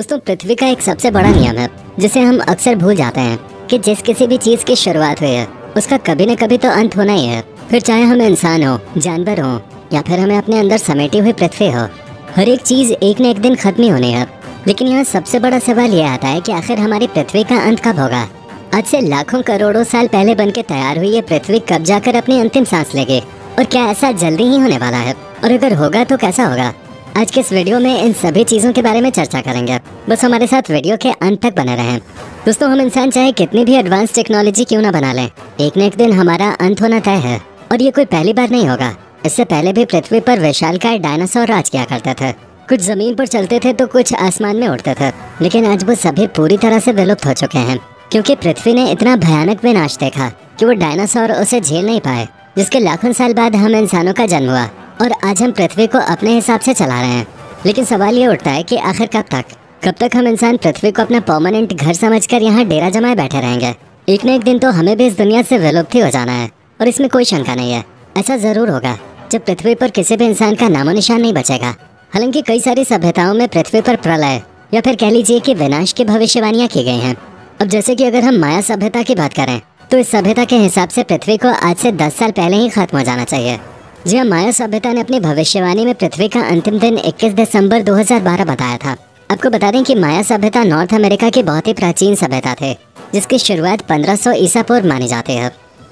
दोस्तों, पृथ्वी का एक सबसे बड़ा नियम है, जिसे हम अक्सर भूल जाते हैं, कि जिस किसी भी चीज़ की शुरुआत हुई है, उसका कभी न कभी तो अंत होना ही है। फिर चाहे हम इंसान हो, जानवर हो, या फिर हमें अपने अंदर समेटी हुई पृथ्वी हो, हर एक चीज़ एक न एक दिन खत्म ही होनी है। लेकिन यहाँ सबसे बड़ा सवाल यह आता है कि आखिर हमारी पृथ्वी का अंत कब होगा? आज से लाखों करोड़ों साल पहले बन के तैयार हुई ये पृथ्वी कब जाकर अपनी अंतिम सांस लेगी? और क्या ऐसा जल्दी ही होने वाला है? और अगर होगा तो कैसा होगा? आज के इस वीडियो में इन सभी चीज़ों के बारे में चर्चा करेंगे। बस हमारे साथ वीडियो के अंत तक बने रहें। दोस्तों, हम इंसान चाहे कितनी भी एडवांस टेक्नोलॉजी क्यों ना बना लें, एक न एक दिन हमारा अंत होना तय है। और ये कोई पहली बार नहीं होगा। इससे पहले भी पृथ्वी पर विशालकाय डायनासोर राज किया करते थे। कुछ ज़मीन पर चलते थे तो कुछ आसमान में उड़ते थे। लेकिन आज वो सभी पूरी तरह से विलुप्त हो चुके हैं। क्योंकि पृथ्वी ने इतना भयानक विनाश देखा कि वो डायनासोर उसे झेल नहीं पाए, जिसके लाखों साल बाद हम इंसानों का जन्म हुआ। और आज हम पृथ्वी को अपने हिसाब से चला रहे हैं। लेकिन सवाल ये उठता है कि आखिर कब तक? कब तक हम इंसान पृथ्वी को अपना परमानेंट घर समझकर यहाँ डेरा जमाए बैठे रहेंगे? एक न एक दिन तो हमें भी इस दुनिया से विलुप्त ही हो जाना है, और इसमें कोई शंका नहीं है। ऐसा ज़रूर होगा, जब पृथ्वी पर किसी भी इंसान का नामो निशान नहीं बचेगा। हालाँकि कई सारी सभ्यताओं में पृथ्वी पर प्रलय, या फिर कह लीजिए कि विनाश की भविष्यवाणियाँ की गई हैं। अब जैसे कि अगर हम माया सभ्यता की बात करें तो इस सभ्यता के हिसाब से पृथ्वी को आज से दस साल पहले ही खत्म हो जाना चाहिए। जी हाँ माया सभ्यता ने अपनी भविष्यवाणी में पृथ्वी का अंतिम दिन 21 दिसंबर 2012 बताया था। आपको बता दें कि माया सभ्यता नॉर्थ अमेरिका की बहुत ही प्राचीन सभ्यता थे, जिसकी शुरुआत 1500 ईसा पूर्व मानी जाती है।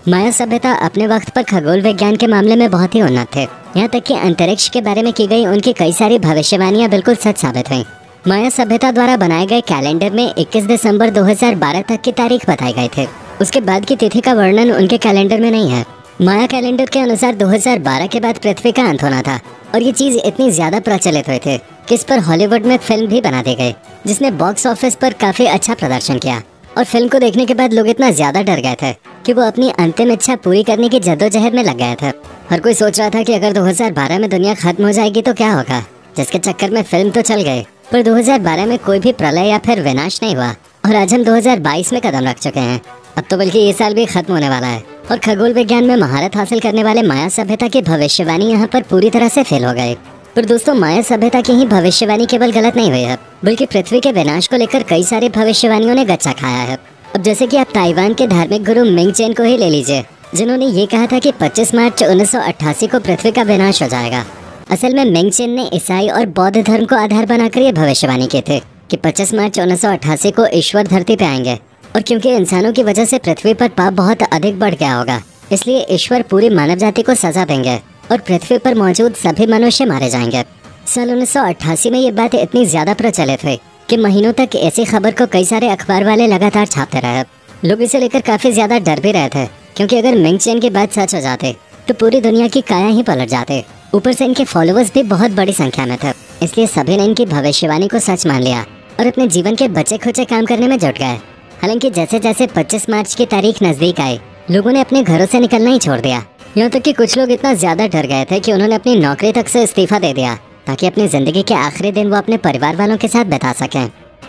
माया सभ्यता अपने वक्त पर खगोल विज्ञान के मामले में बहुत ही उन्नत थे। यहाँ तक कि अंतरिक्ष के बारे में की गई उनकी कई सारी भविष्यवाणियाँ बिल्कुल सच साबित हुई। माया सभ्यता द्वारा बनाए गए कैलेंडर में 21 दिसंबर 2012 तक की तारीख बताई गई थे। उसके बाद की तिथि का वर्णन उनके कैलेंडर में नहीं है। माया कैलेंडर के अनुसार 2012 के बाद पृथ्वी का अंत होना था और ये चीज़ इतनी ज़्यादा प्रचलित हुए थे कि इस पर हॉलीवुड में फ़िल्म भी बना दी गई, जिसने बॉक्स ऑफ़िस पर काफ़ी अच्छा प्रदर्शन किया। और फ़िल्म को देखने के बाद लोग इतना ज़्यादा डर गए थे कि वो अपनी अंतिम इच्छा पूरी करने की जद्दोजहद में लग गए थे। हर कोई सोच रहा था कि अगर 2012 में दुनिया खत्म हो जाएगी तो क्या होगा, जिसके चक्कर में फ़िल्म तो चल गई, पर 2012 में कोई भी प्रलय या फिर विनाश नहीं हुआ। और आज हम 2022 में कदम रख चुके हैं। अब तो बल्कि ये साल भी खत्म होने वाला है। और खगोल विज्ञान में महारत हासिल करने वाले माया सभ्यता की भविष्यवाणी यहाँ पर पूरी तरह से फेल हो गए पर दोस्तों, माया सभ्यता की ही भविष्यवाणी केवल गलत नहीं हुई है, बल्कि पृथ्वी के विनाश को लेकर कई सारी भविष्यवाणियों ने गच्चा खाया है। अब जैसे कि आप ताइवान के धार्मिक गुरु मिंग चेन को ही ले लीजिए, जिन्होंने ये कहा था कि 25 मार्च 1988 को पृथ्वी का विनाश हो जाएगा। असल में मिंग चेन ने ईसाई और बौद्ध धर्म को आधार बनाकर ये भविष्यवाणी की थी कि 25 मार्च 1988 को ईश्वर धरती पे आएँगे। और क्योंकि इंसानों की वजह से पृथ्वी पर पाप बहुत अधिक बढ़ गया होगा, इसलिए ईश्वर पूरी मानव जाति को सजा देंगे और पृथ्वी पर मौजूद सभी मनुष्य मारे जाएँगे। साल उन्नीस सौ अट्ठासी में ये बात इतनी ज़्यादा प्रचलित हुई कि महीनों तक ऐसी खबर को कई सारे अखबार वाले लगातार छापते रहे। लोग इसे लेकर काफ़ी ज़्यादा डर भी रहे थे, क्योंकि अगर मिंग चेन की बात सच हो जाते तो पूरी दुनिया की काया ही पलट जाते। ऊपर से इनके फॉलोअर्स भी बहुत बड़ी संख्या में थे, इसलिए सभी ने इनकी भविष्यवाणी को सच मान लिया और अपने जीवन के बचे खुचे काम करने में जुट गए। हालाँकि जैसे जैसे 25 मार्च की तारीख नज़दीक आई, लोगों ने अपने घरों से निकलना ही छोड़ दिया। यहाँ तक कि कुछ लोग इतना ज़्यादा डर गए थे कि उन्होंने अपनी नौकरी तक से इस्तीफा दे दिया, ताकि अपनी ज़िंदगी के आखिरी दिन वो अपने परिवार वालों के साथ बिता सकें।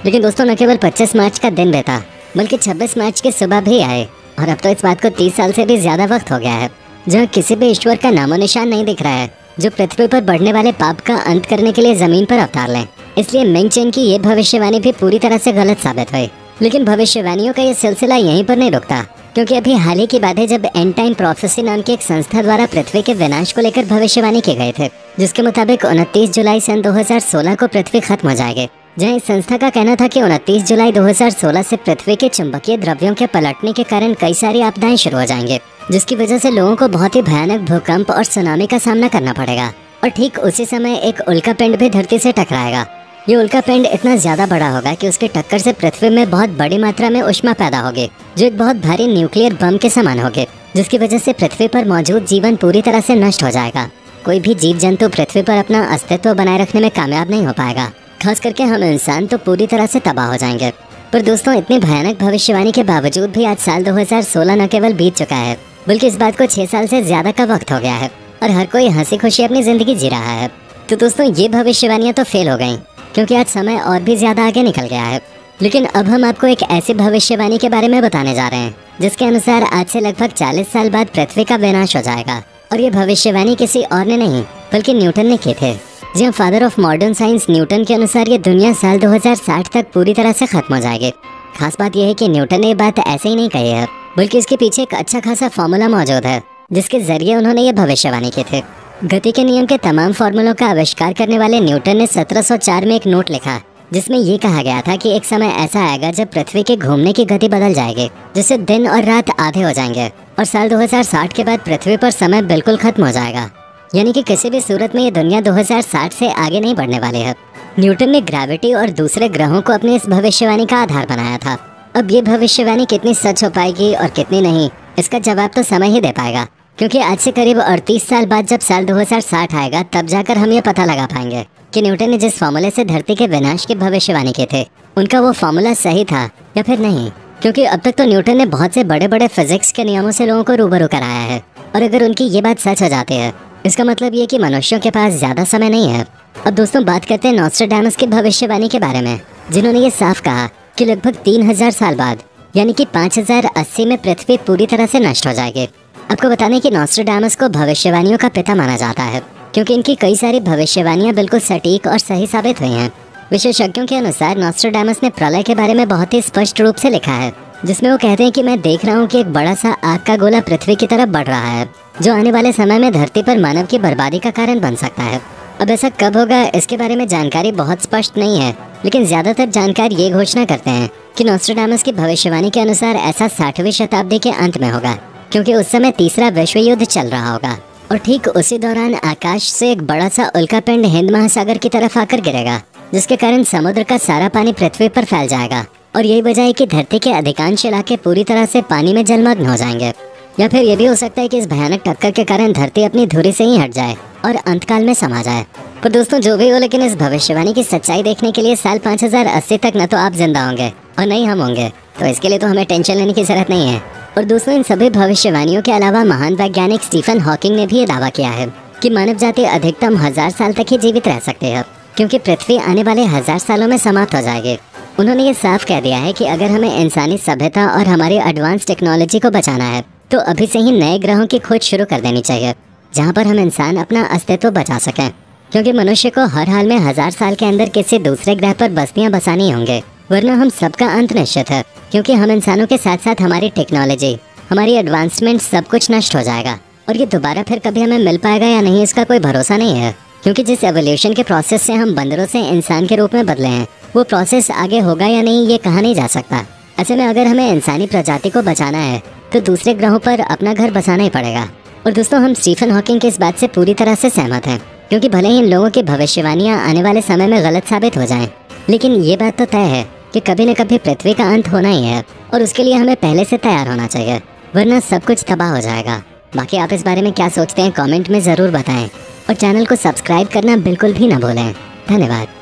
लेकिन दोस्तों, न केवल 25 मार्च का दिन बीता, बल्कि 26 मार्च की सुबह भी आए और अब तो इस बात को 30 साल से भी ज़्यादा वक्त हो गया है, जहाँ किसी भी ईश्वर का नामो निशान नहीं दिख रहा है, जो पृथ्वी पर बढ़ने वाले पाप का अंत करने के लिए ज़मीन पर अवतार लें। इसलिए मिंग चेन की ये भविष्यवाणी भी पूरी तरह से गलत साबित हुई। लेकिन भविष्यवाणियों का ये सिलसिला यहीं पर नहीं रुकता, क्योंकि अभी हाल ही की बात है जब एंड टाइम प्रोफेसी नाम की एक संस्था द्वारा पृथ्वी के विनाश को लेकर भविष्यवाणी की गए थे, जिसके मुताबिक उनतीस जुलाई सन 2016 को पृथ्वी खत्म हो जाएगी। जहाँ इस संस्था का कहना था कि उनतीस जुलाई 2016 से पृथ्वी के चुंबकीय द्रव्यों के पलटने के कारण कई सारी आपदाएँ शुरू हो जाएँगे, जिसकी वजह से लोगों को बहुत ही भयानक भूकंप और सुनामी का सामना करना पड़ेगा। और ठीक उसी समय एक उल्का पिंड भी धरती से टकराएगा। ये उल्का पिंड इतना ज़्यादा बड़ा होगा कि उसके टक्कर से पृथ्वी में बहुत बड़ी मात्रा में उष्मा पैदा होगी, जो एक बहुत भारी न्यूक्लियर बम के समान होगी, जिसकी वजह से पृथ्वी पर मौजूद जीवन पूरी तरह से नष्ट हो जाएगा। कोई भी जीव जंतु पृथ्वी पर अपना अस्तित्व बनाए रखने में कामयाब नहीं हो पाएगा। खास करके हम इंसान तो पूरी तरह से तबाह हो जाएँगे। पर दोस्तों, इतनी भयानक भविष्यवाणी के बावजूद भी आज साल 2016 न केवल बीत चुका है, बल्कि इस बात को छह साल से ज़्यादा का वक्त हो गया है, और हर कोई हँसी खुशी अपनी ज़िंदगी जी रहा है। तो दोस्तों, ये भविष्यवाणियाँ तो फेल हो गई क्योंकि आज समय और भी ज़्यादा आगे निकल गया है। लेकिन अब हम आपको एक ऐसी भविष्यवाणी के बारे में बताने जा रहे हैं, जिसके अनुसार आज से लगभग 40 साल बाद पृथ्वी का विनाश हो जाएगा। और ये भविष्यवाणी किसी और ने नहीं, बल्कि न्यूटन ने की थे। जी father of modern science Newton के अनुसार ये दुनिया साल 2060 तक पूरी तरह से खत्म हो जाएगी। खास बात यह है कि न्यूटन ने बात ऐसे ही नहीं कही है, बल्कि इसके पीछे एक अच्छा खासा फॉर्मूला मौजूद है, जिसके ज़रिए उन्होंने ये भविष्यवाणी की थी। गति के नियम के तमाम फॉर्मूलों का आविष्कार करने वाले न्यूटन ने 1704 में एक नोट लिखा, जिसमें ये कहा गया था कि एक समय ऐसा आएगा जब पृथ्वी के घूमने की गति बदल जाएगी जिससे दिन और रात आधे हो जाएँगे, और साल 2060 के बाद पृथ्वी पर समय बिल्कुल खत्म हो जाएगा। यानी कि किसी भी सूरत में ये दुनिया 2060 से आगे नहीं बढ़ने वाली है। न्यूटन ने ग्रेविटी और दूसरे ग्रहों को अपनी इस भविष्यवाणी का आधार बनाया था। अब ये भविष्यवाणी कितनी सच हो पाएगी और कितनी नहीं, इसका जवाब तो समय ही दे पाएगा। क्योंकि आज से करीब अड़तीस साल बाद जब साल 2060 आएगा, तब जाकर हम ये पता लगा पाएँगे कि न्यूटन ने जिस फॉर्मूले से धरती के विनाश की भविष्यवाणी की थे, उनका वो फॉर्मूला सही था या फिर नहीं? क्योंकि अब तक तो न्यूटन ने बहुत से बड़े बड़े फिजिक्स के नियमों से लोगों को रूबरू कराया है। और अगर उनकी ये बात सच हो जाती है, इसका मतलब ये कि मनुष्यों के पास ज़्यादा समय नहीं है। अब दोस्तों, बात करते हैं नॉस्ट्रेडामस की भविष्यवाणी के बारे में, जिन्होंने ये साफ़ कहा कि लगभग तीन हज़ार साल बाद, यानी कि पाँच हज़ार अस्सी में पृथ्वी पूरी तरह से नष्ट हो जाएगी। आपको बताने की नॉस्ट्रेडामस को भविष्यवाणियों का पिता माना जाता है, क्योंकि इनकी कई सारी भविष्यवाणियाँ बिल्कुल सटीक और सही साबित हुई हैं। विशेषज्ञों के अनुसार नॉस्ट्रेडामस ने प्रलय के बारे में बहुत ही स्पष्ट रूप से लिखा है, जिसमें वो कहते हैं कि मैं देख रहा हूँ कि एक बड़ा सा आग का गोला पृथ्वी की तरफ़ बढ़ रहा है, जो आने वाले समय में धरती पर मानव की बर्बादी का कारण बन सकता है। अब ऐसा कब होगा, इसके बारे में जानकारी बहुत स्पष्ट नहीं है, लेकिन ज़्यादातर जानकार ये घोषणा करते हैं कि नोस्ट्रोडामस की भविष्यवाणी के अनुसार ऐसा साठवीं शताब्दी के अंत में होगा। क्योंकि उस समय तीसरा विश्व युद्ध चल रहा होगा। और ठीक उसी दौरान आकाश से एक बड़ा सा उल्का पिंड हिंद महासागर की तरफ़ आकर गिरेगा, जिसके कारण समुद्र का सारा पानी पृथ्वी पर फैल जाएगा। और यही वजह है कि धरती के अधिकांश इलाके पूरी तरह से पानी में जलमग्न हो जाएँगे। या फिर ये भी हो सकता है कि इस भयानक टक्कर के कारण धरती अपनी धुरी से ही हट जाए और अंतकाल में समा जाए। पर दोस्तों, जो भी हो, लेकिन इस भविष्यवाणी की सच्चाई देखने के लिए साल पाँच हज़ार अस्सी तक न तो आप ज़िंदा होंगे और नहीं हम होंगे। तो इसके लिए तो हमें टेंशन लेने की ज़रूरत नहीं है। और दोस्तों, इन सभी भविष्यवाणियों के अलावा महान वैज्ञानिक स्टीफन हॉकिंग ने भी ये दावा किया है कि मानव जाति अधिकतम हज़ार साल तक ही जीवित रह सकते हैं, क्योंकि पृथ्वी आने वाले हज़ार सालों में समाप्त हो जाएगी। उन्होंने ये साफ़ कह दिया है कि अगर हमें इंसानी सभ्यता और हमारी एडवांस टेक्नोलॉजी को बचाना है तो अभी से ही नए ग्रहों की खोज शुरू कर देनी चाहिए, जहाँ पर हम इंसान अपना अस्तित्व बचा सकें, क्योंकि मनुष्य को हर हाल में हज़ार साल के अंदर किसी दूसरे ग्रह पर बस्तियाँ बसानी होंगे। वरना हम सबका अंत निश्चित है क्योंकि हम इंसानों के साथ साथ हमारी टेक्नोलॉजी हमारी एडवांसमेंट सब कुछ नष्ट हो जाएगा। और ये दोबारा फिर कभी हमें मिल पाएगा या नहीं, इसका कोई भरोसा नहीं है। क्योंकि जिस एवोल्यूशन के प्रोसेस से हम बंदरों से इंसान के रूप में बदले हैं, वो प्रोसेस आगे होगा या नहीं, ये कहा नहीं जा सकता। ऐसे में अगर हमें इंसानी प्रजाति को बचाना है तो दूसरे ग्रहों पर अपना घर बसाना ही पड़ेगा। और दोस्तों, हम स्टीफन हॉकिंग की इस बात से पूरी तरह से सहमत हैं, क्योंकि भले ही इन लोगों की भविष्यवाणियाँ आने वाले समय में गलत साबित हो जाएँ, लेकिन ये बात तो तय है कि कभी न कभी पृथ्वी का अंत होना ही है और उसके लिए हमें पहले से तैयार होना चाहिए, वरना सब कुछ तबाह हो जाएगा। बाकी आप इस बारे में क्या सोचते हैं कमेंट में ज़रूर बताएँ और चैनल को सब्सक्राइब करना बिल्कुल भी ना भूलें। धन्यवाद।